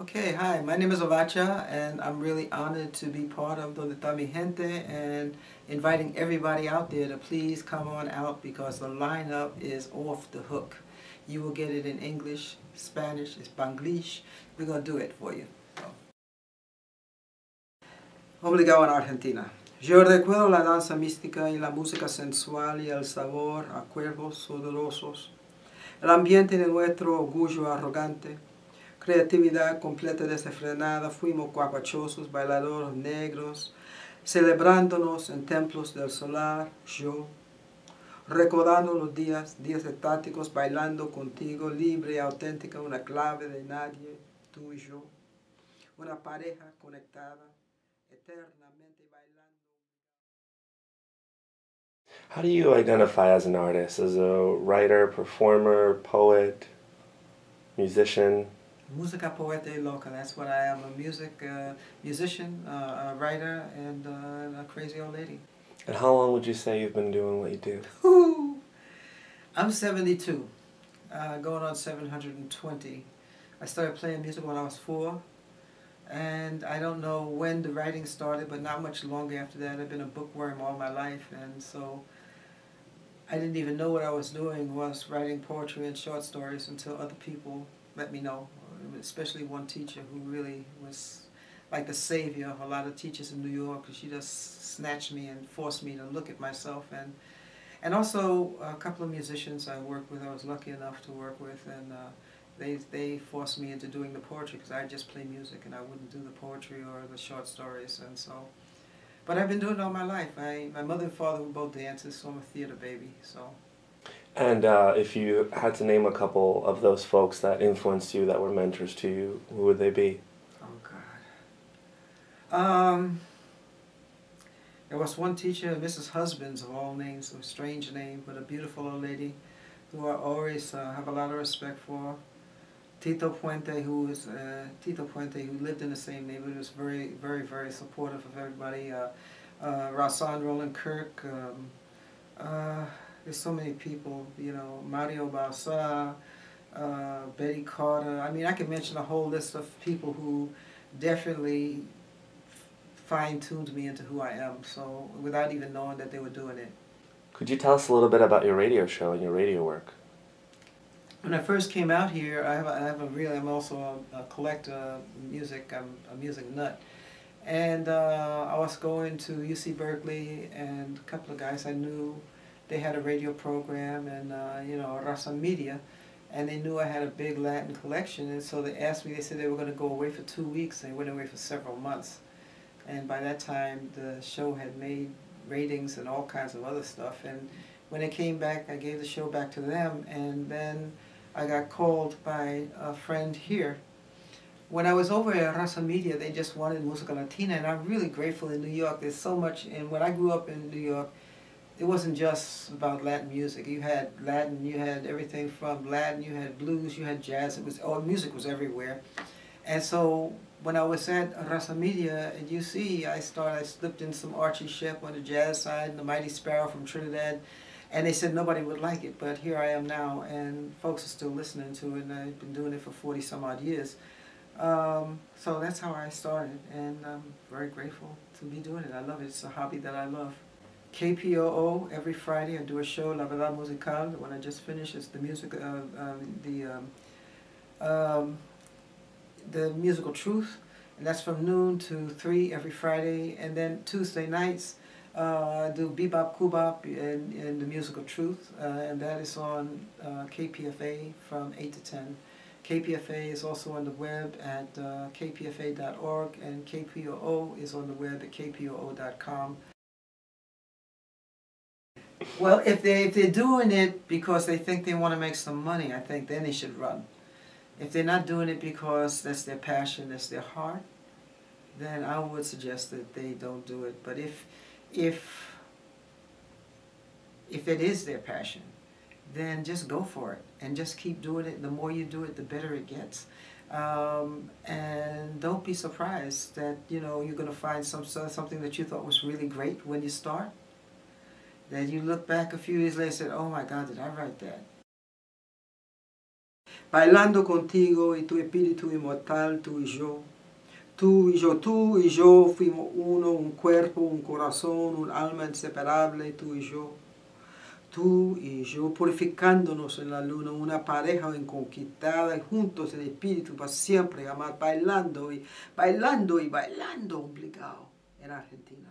Okay, hi, my name is Avotcja and I'm really honored to be part of Donde Está Gente and inviting everybody out there to please come on out because the lineup is off the hook. You will get it in English, Spanish, Spanglish. We're going to do it for you. Obligado en Argentina. Yo recuerdo la danza mística y la música sensual y el sabor a cuervos sudorosos. El ambiente de nuestro orgullo arrogante creatividad completa desenfrenada, fuimos guapachosos, bailadores negros, celebrándonos en templos del solar, yo, recordando los días, días estáticos, bailando contigo, libre y auténtica, una clave de nadie, tú y yo, una pareja conectada, eternamente bailando. How do you identify as an artist? As a writer, performer, poet, musician? Música poeta y loca. That's what I am. A music uh, musician, uh, a writer, and uh, a crazy old lady. And how long would you say you've been doing what you do? I'm 72, uh, going on 720. I started playing music when I was four, and I don't know when the writing started, but not much longer after that. I've been a bookworm all my life, and so I didn't even know what I was doing was writing poetry and short stories until other people let me know especially one teacher who really was like the savior of a lot of teachers in New York. She just snatched me and forced me to look at myself and and also a couple of musicians I worked with. I was lucky enough to work with, and uh, they they forced me into doing the poetry because I just play music and I wouldn't do the poetry or the short stories, and so. But I've been doing it all my life. I, my mother and father were both dancers, so I'm a theater baby. So. And uh, if you had to name a couple of those folks that influenced you, that were mentors to you, who would they be? Oh God. Um, there was one teacher, Mrs. Husbands of all names, a strange name, but a beautiful old lady, who I always uh, have a lot of respect for. Tito Puente, who is uh, Tito Puente, who lived in the same neighborhood, was very, very, very supportive of everybody. Uh, uh, Rahsaan Roland Kirk. Um, uh, there's so many people, you know, Mario Bauza, uh, Betty Carter. I mean, I can mention a whole list of people who definitely fine-tuned me into who I am, so without even knowing that they were doing it. Could you tell us a little bit about your radio show and your radio work? When I first came out here, I have a, I have a really, I'm also a, a collector of music, I'm a music nut. And uh, I was going to UC Berkeley and a couple of guys I knew they had a radio program and uh, you know Raza Media, and they knew I had a big Latin collection, and so they asked me. They said they were going to go away for two weeks. They went away for several months, and by that time the show had made ratings and all kinds of other stuff. And when they came back, I gave the show back to them, and then I got called by a friend here. When I was over at Raza Media, they just wanted Musica Latina, and I'm really grateful in New York. There's so much, and when I grew up in New York, it wasn't just about Latin music. You had Latin, you had everything from Latin, you had blues, you had jazz. It was all music was everywhere, and so when I was at Raza Media at UC, I started. I slipped in some Archie Shepp on the jazz side, and the Mighty Sparrow from Trinidad, and they said nobody would like it, but here I am now, and folks are still listening to it, and I've been doing it for forty some odd years. Um, so that's how I started, and I'm very grateful to be doing it. I love it. It's a hobby that I love. KPOO every Friday. I do a show, La Verdad Musical. The one I just finished is the music, uh, um, the um, um, the musical truth, and that's from noon to three every Friday. And then Tuesday nights, uh, I do bebop, cubop, and, and the musical truth, uh, and that is on uh, KPFA from eight to ten. KPFA is also on the web at uh, kpfa.org, and KPOO is on the web at kpoo.com. Well, if they if they're doing it because they think they want to make some money, I think then they should run. If they're not doing it because that's their passion, that's their heart, then I would suggest that they don't do it. But if if if it is their passion, then just go for it and just keep doing it. The more you do it, the better it gets. Um, and don't be surprised that you know you're going to find some something that you thought was really great when you start that you look back a few years later and said, oh my God, did I write that? bailando contigo y tu espíritu inmortal, tú y yo. Tú y yo, tú y yo fuimos uno, un cuerpo, un corazón, un alma inseparable, tú y yo. Tú y yo purificándonos en la luna, una pareja inconquistada y juntos en espíritu para siempre amar, bailando y bailando y bailando obligado en Argentina.